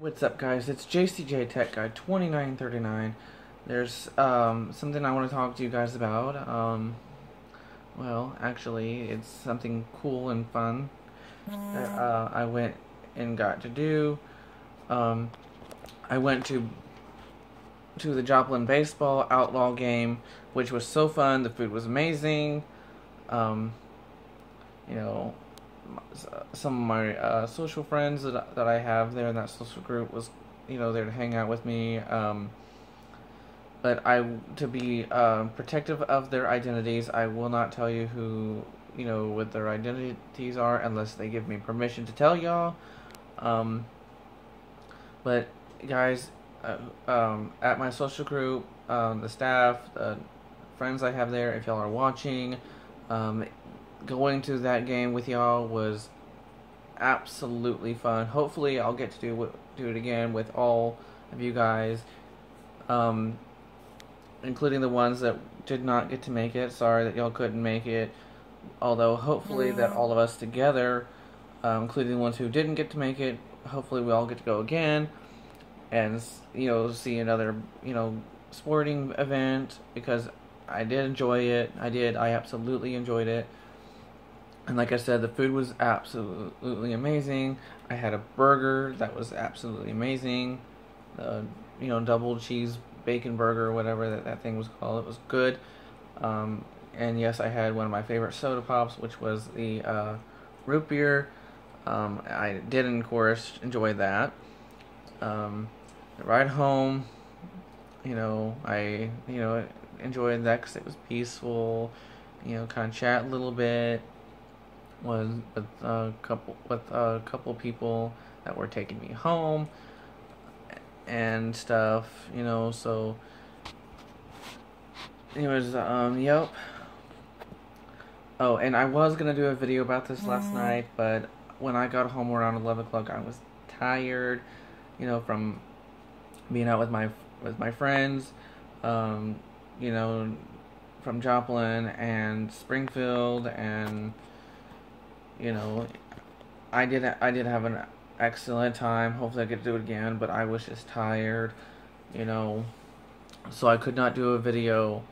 What's up guys, it's JCJ Tech Guy 2939. There's um, something I want to talk to you guys about. Um, well, actually, it's something cool and fun that uh, I went and got to do. Um, I went to to the Joplin Baseball Outlaw game, which was so fun. The food was amazing. Um, you know, some of my uh, social friends that, that I have there in that social group was, you know, there to hang out with me. Um, but I, to be uh, protective of their identities, I will not tell you who, you know, what their identities are unless they give me permission to tell y'all. Um, but guys, uh, um, at my social group, um, the staff, the friends I have there, if y'all are watching, um, going to that game with y'all was absolutely fun. Hopefully, I'll get to do do it again with all of you guys, um, including the ones that did not get to make it. Sorry that y'all couldn't make it. Although, hopefully, that all of us together, um, including the ones who didn't get to make it, hopefully we all get to go again and you know see another you know sporting event because I did enjoy it. I did. I absolutely enjoyed it. And like I said, the food was absolutely amazing. I had a burger that was absolutely amazing. The you know double cheese bacon burger, whatever that, that thing was called. It was good. Um, and yes, I had one of my favorite soda pops, which was the uh, root beer. Um, I did, of course, enjoy that. Um, ride home, you know, I you know enjoyed that because it was peaceful. You know, kind of chat a little bit was with a couple with a couple people that were taking me home and stuff, you know, so anyways, um yep. Oh, and I was gonna do a video about this last mm-hmm. night, but when I got home around eleven o'clock I was tired, you know, from being out with my with my friends, um, you know, from Joplin and Springfield and you know, I did I did have an excellent time. Hopefully, I get to do it again. But I was just tired, you know, so I could not do a video.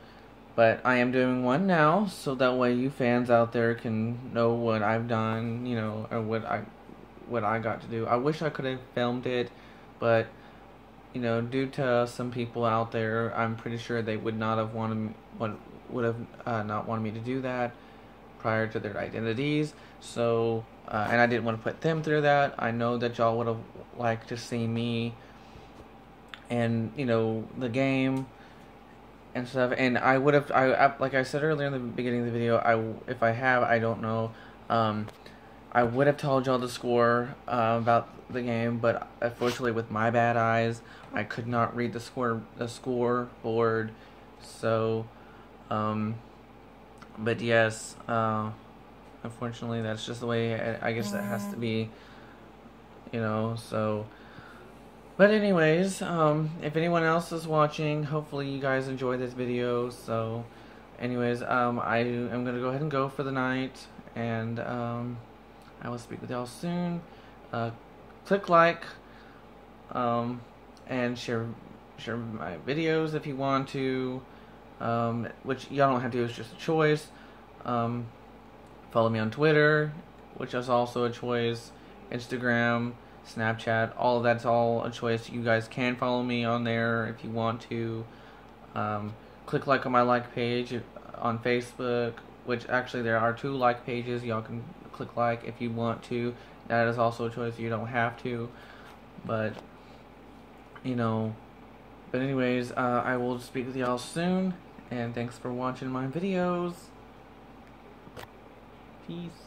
But I am doing one now, so that way you fans out there can know what I've done, you know, or what I what I got to do. I wish I could have filmed it, but you know, due to some people out there, I'm pretty sure they would not have wanted would would have uh, not wanted me to do that prior to their identities. So, uh, and I didn't want to put them through that. I know that y'all would have liked to see me and, you know, the game and stuff. And I would have, I, I like I said earlier in the beginning of the video, I, if I have, I don't know. Um, I would have told y'all the score uh, about the game, but unfortunately, with my bad eyes, I could not read the score the score board. So, um, but yes, uh, unfortunately, that's just the way I, I guess that has to be. You know, so. But anyways, um, if anyone else is watching, hopefully you guys enjoy this video. So, anyways, um, I am gonna go ahead and go for the night, and um, I will speak with y'all soon. Uh, click like, um, and share share my videos if you want to um, which y'all don't have to do, it's just a choice. Um, follow me on Twitter, which is also a choice. Instagram, Snapchat, all that's all a choice. You guys can follow me on there if you want to. Um, click like on my like page on Facebook, which actually there are two like pages. Y'all can click like if you want to. That is also a choice. You don't have to, but you know. But anyways, uh, I will speak with y'all soon and thanks for watching my videos. Peace.